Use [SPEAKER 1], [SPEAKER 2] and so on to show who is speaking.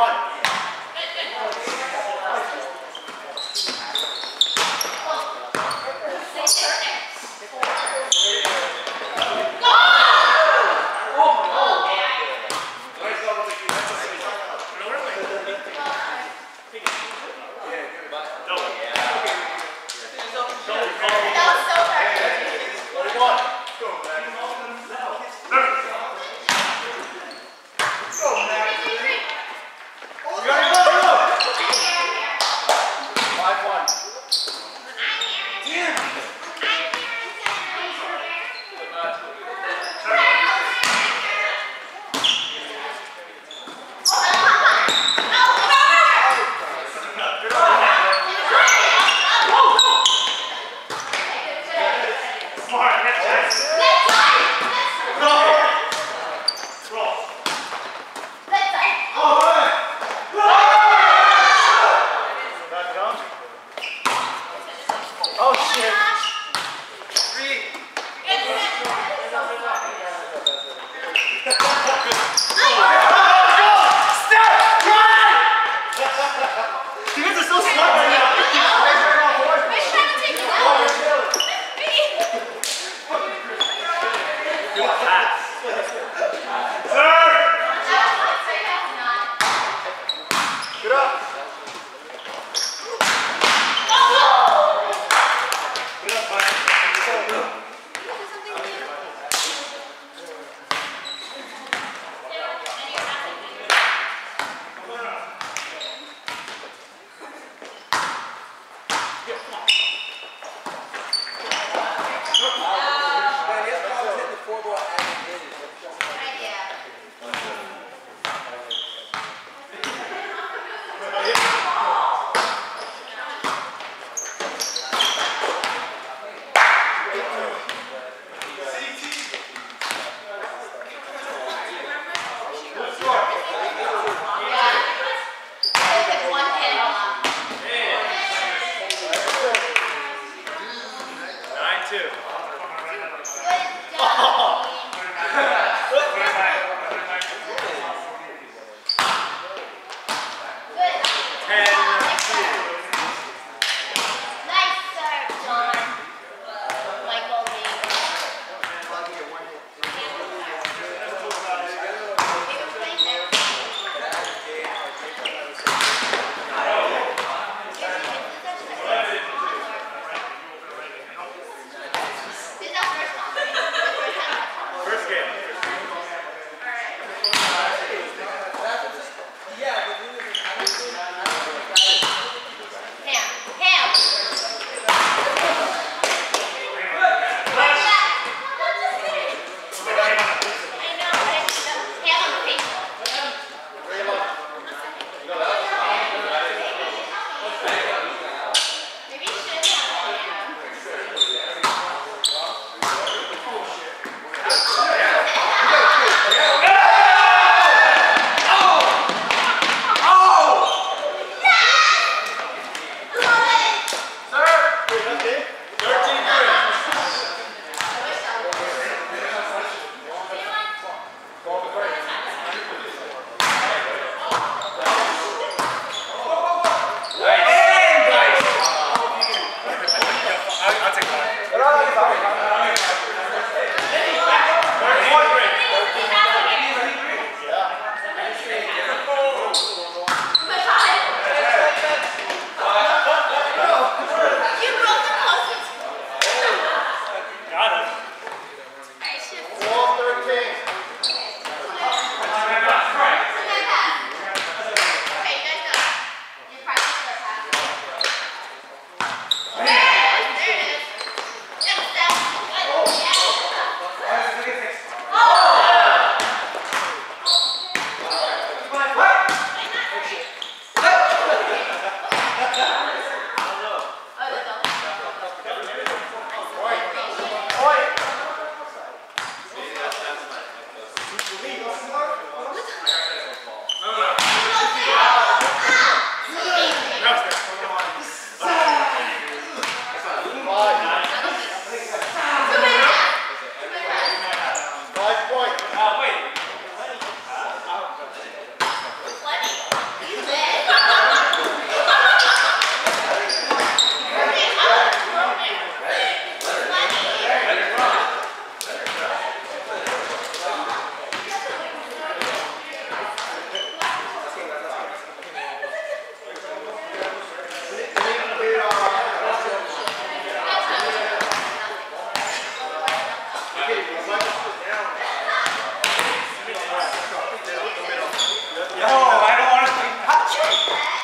[SPEAKER 1] one.
[SPEAKER 2] Stop
[SPEAKER 3] scale.